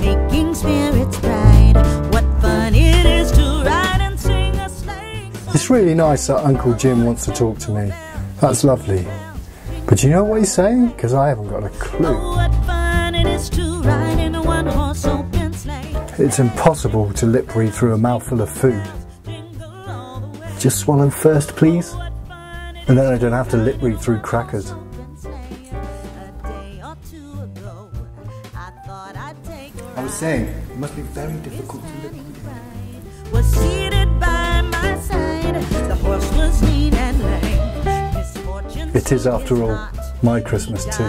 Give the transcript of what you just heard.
making spirits bright. What fun it is to ride and sing a It's really nice that Uncle Jim wants to talk to me. That's lovely. But you know what he's saying? Because I haven't got a clue. It's impossible to lip read through a mouthful of food. Just swallow first, please. And then I don't have to lip read through crackers. I thought I'd take a I was saying, it must be very difficult to lip ride. Was seated by my side. The horse was lean and lame. It is, after all, my Christmas too.